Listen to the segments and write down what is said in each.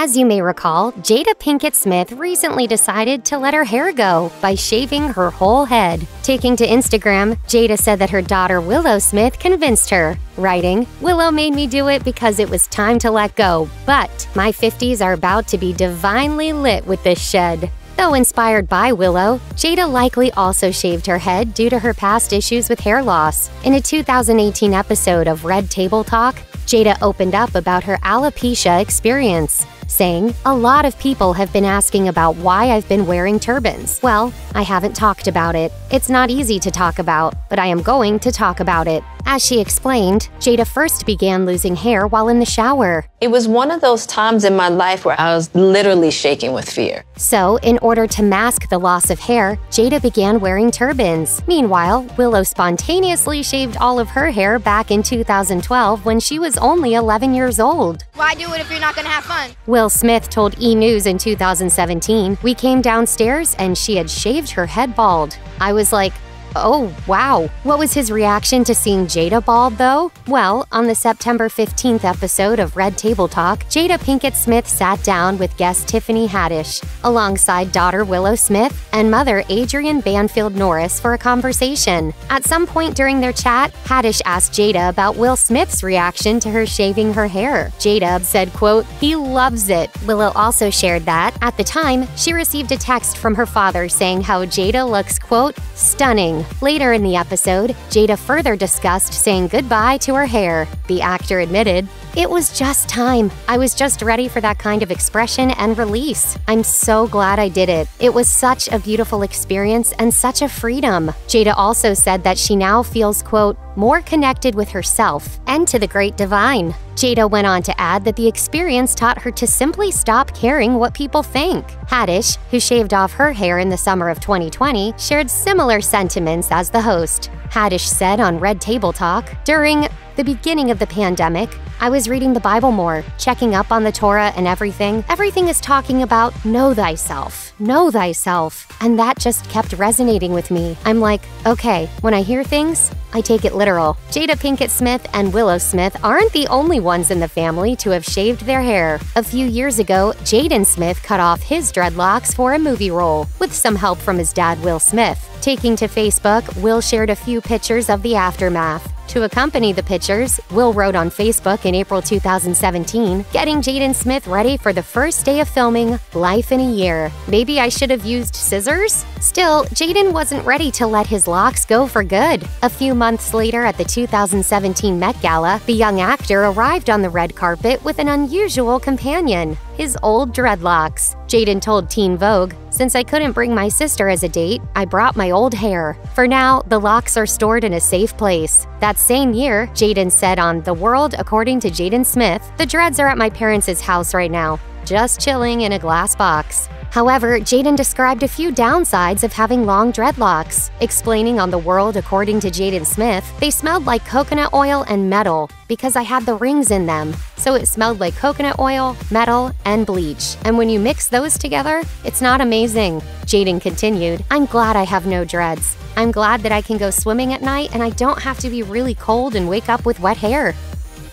As you may recall, Jada Pinkett Smith recently decided to let her hair go by shaving her whole head. Taking to Instagram, Jada said that her daughter Willow Smith convinced her, writing, Willow made me do it because it was time to let go, but my 50s are about to be divinely lit with this shed. Though inspired by Willow, Jada likely also shaved her head due to her past issues with hair loss. In a 2018 episode of Red Table Talk, Jada opened up about her alopecia experience saying, A lot of people have been asking about why I've been wearing turbans. Well, I haven't talked about it. It's not easy to talk about, but I am going to talk about it. As she explained, Jada first began losing hair while in the shower. It was one of those times in my life where I was literally shaking with fear. So, in order to mask the loss of hair, Jada began wearing turbans. Meanwhile, Willow spontaneously shaved all of her hair back in 2012 when she was only 11 years old. Why do it if you're not gonna have fun? Will Smith told E! News in 2017, We came downstairs and she had shaved her head bald. I was like, Oh, wow. What was his reaction to seeing Jada bald, though? Well, on the September 15th episode of Red Table Talk, Jada Pinkett Smith sat down with guest Tiffany Haddish, alongside daughter Willow Smith and mother Adrienne Banfield Norris for a conversation. At some point during their chat, Haddish asked Jada about Will Smith's reaction to her shaving her hair. Jada said, quote, he loves it. Willow also shared that, at the time, she received a text from her father saying how Jada looks, quote, stunning Later in the episode, Jada further discussed saying goodbye to her hair. The actor admitted, It was just time. I was just ready for that kind of expression and release. I'm so glad I did it. It was such a beautiful experience and such a freedom. Jada also said that she now feels, quote, more connected with herself and to the great divine. Jada went on to add that the experience taught her to simply stop caring what people think. Haddish, who shaved off her hair in the summer of 2020, shared similar sentiments as the host. Haddish said on Red Table Talk, during the beginning of the pandemic, I was reading the Bible more, checking up on the Torah and everything. Everything is talking about know thyself, know thyself. And that just kept resonating with me. I'm like, okay, when I hear things, I take it literal. Jada Pinkett Smith and Willow Smith aren't the only ones in the family to have shaved their hair. A few years ago, Jaden Smith cut off his dreadlocks for a movie role, with some help from his dad, Will Smith. Taking to Facebook, Will shared a few pictures of the aftermath. To accompany the pictures, Will wrote on Facebook in April 2017, getting Jaden Smith ready for the first day of filming Life in a Year. Maybe I should have used scissors? Still, Jaden wasn't ready to let his locks go for good. A few months later at the 2017 Met Gala, the young actor arrived on the red carpet with an unusual companion his old dreadlocks. Jaden told Teen Vogue, Since I couldn't bring my sister as a date, I brought my old hair. For now, the locks are stored in a safe place. That same year, Jaden said on The World According to Jaden Smith, The dreads are at my parents' house right now, just chilling in a glass box. However, Jaden described a few downsides of having long dreadlocks. Explaining on The World according to Jaden Smith, they smelled like coconut oil and metal because I had the rings in them. So it smelled like coconut oil, metal, and bleach. And when you mix those together, it's not amazing. Jaden continued, I'm glad I have no dreads. I'm glad that I can go swimming at night and I don't have to be really cold and wake up with wet hair.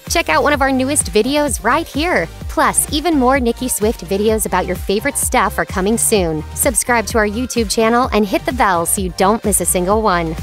Check out one of our newest videos right here. Plus, even more Nicki Swift videos about your favorite stuff are coming soon. Subscribe to our YouTube channel and hit the bell so you don't miss a single one.